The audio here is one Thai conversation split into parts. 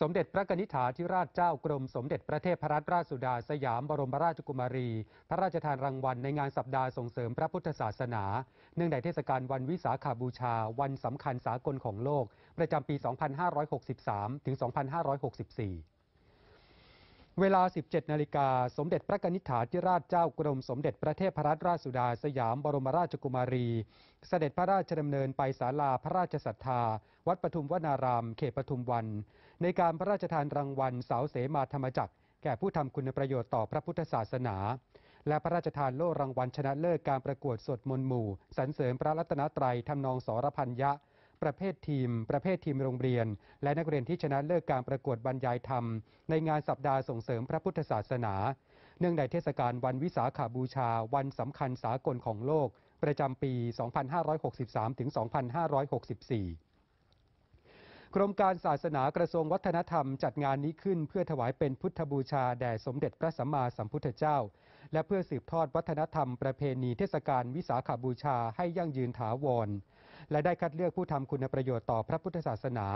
สมเด็จพระกนิษฐาธิราชเจ้ากรมสมเด็จพระเทพรัตนราชสุดาสยามบรมราชกุมารี พระราชทานรางวัลในงานสัปดาห์ส่งเสริมพระพุทธศาสนา เนื่องในเทศกาลวันวิสาขาบูชา วันสำคัญสากลของโลก ประจำปี 2563 ถึง 2564 เวลา 17 นาฬิกา สมเด็จพระกนิษฐาธิราชเจ้ากรมสมเด็จพระเทพรัตนราชสุดาสยามบรมราชกุมารี เสด็จพระราชดำเนินไปศาลาพระราชศรัทธา วัดปทุมวนาราม เขตปทุมวัน ในการพระราชทานรางวัลเสาเสมาธรรมจักร แก่ผู้ทำคุณประโยชน์ต่อพระพุทธศาสนา และพระราชทานโล่รางวัลชนะเลิศการประกวดสวดมนต์หมู่ สรรเสริมพระรัตนตรัยทำนองสรพันยะ ประเภททีม ประเภททีมโรงเรียน และนักเรียนที่ชนะเลิศการประกวดบรรยายธรรม ในงานสัปดาห์ส่งเสริมพระพุทธศาสนา เนื่องในเทศกาลวันวิสาขาบูชา วันสำคัญสากลของโลก ประจำปี 2563 ถึง 2564กรมการศาสนากระทรวงวัฒนธรรมจัดงานนี้ขึ้น เพื่อถวายเป็นพุทธบูชาแด่สมเด็จพระสัมมาสัมพุทธเจ้า และเพื่อสืบทอดวัฒนธรรมประเพณีเทศกาลวิสาขาบูชาให้ยั่งยืนถาวร และได้คัดเลือกผู้ทำคุณประโยชน์ต่อพระพุทธศาสนา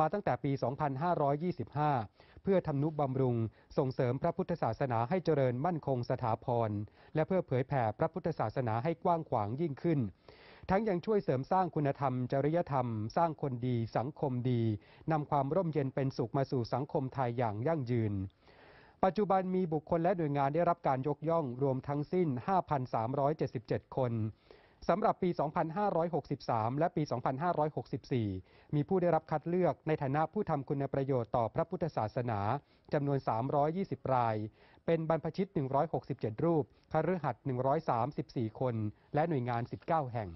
มาตั้งแต่ปี 2525 เพื่อทำนุบำรุง ส่งเสริมพระพุทธศาสนาให้เจริญมั่นคงสถาพร และเพื่อเผยแผ่พระพุทธศาสนาให้กว้างขวางยิ่งขึ้น ทั้งยังช่วยเสริมสร้างคุณธรรม จริยธรรม สร้างคนดี สังคมดีนำความร่มเย็นเป็นสุขมาสู่สังคมไทยอย่างยั่งยืนปัจจุบันมีบุคคลและหน่วยงานได้รับการยกย่องรวมทั้งสิ้น 5,377 คน สำหรับปี 2563 และปี 2564 มีผู้ได้รับคัดเลือกในฐานะผู้ทำคุณประโยชน์ต่อพระพุทธศาสนาจำนวน 320 ราย เป็นบรรพชิต 167 รูปคฤหัสถ์134 คน และหน่วยงาน 19 แห่ง